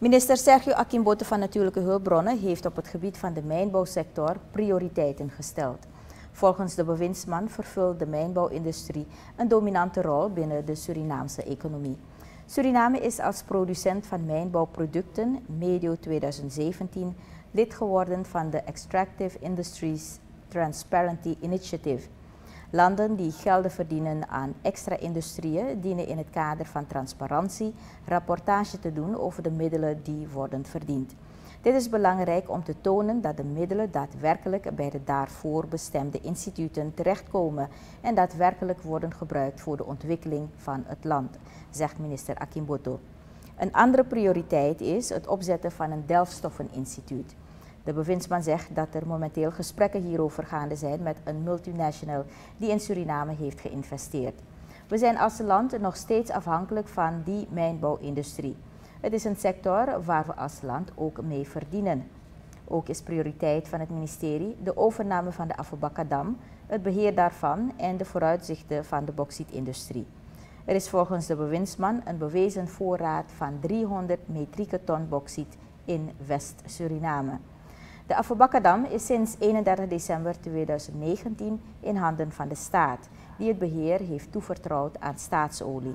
Minister Sergio Akimbote van Natuurlijke Hulpbronnen heeft op het gebied van de mijnbouwsector prioriteiten gesteld. Volgens de bewindsman vervult de mijnbouwindustrie een dominante rol binnen de Surinaamse economie. Suriname is als producent van mijnbouwproducten medio 2017 lid geworden van de Extractive Industries Transparency Initiative. Landen die gelden verdienen aan extra industrieën dienen in het kader van transparantie rapportage te doen over de middelen die worden verdiend. Dit is belangrijk om te tonen dat de middelen daadwerkelijk bij de daarvoor bestemde instituten terechtkomen en daadwerkelijk worden gebruikt voor de ontwikkeling van het land, zegt minister Akimboto. Een andere prioriteit is het opzetten van een delfstoffeninstituut. De bewindsman zegt dat er momenteel gesprekken hierover gaande zijn met een multinational die in Suriname heeft geïnvesteerd. We zijn als land nog steeds afhankelijk van die mijnbouwindustrie. Het is een sector waar we als land ook mee verdienen. Ook is prioriteit van het ministerie de overname van de Afobakadam, het beheer daarvan en de vooruitzichten van de bauxietindustrie. Er is volgens de bewindsman een bewezen voorraad van 300 metrieke ton bauxiet in West-Suriname. De Afobakadam is sinds 31 december 2019 in handen van de staat, die het beheer heeft toevertrouwd aan staatsolie.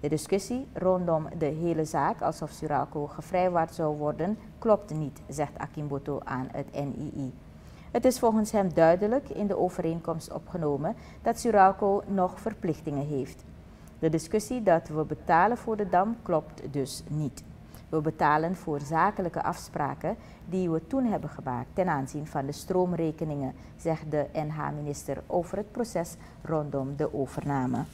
De discussie rondom de hele zaak, alsof Suralco gevrijwaard zou worden, klopt niet, zegt Akimboto aan het NII. Het is volgens hem duidelijk in de overeenkomst opgenomen dat Suralco nog verplichtingen heeft. De discussie dat we betalen voor de dam klopt dus niet. We betalen voor zakelijke afspraken die we toen hebben gemaakt ten aanzien van de stroomrekeningen, zegt de NH-minister over het proces rondom de overname.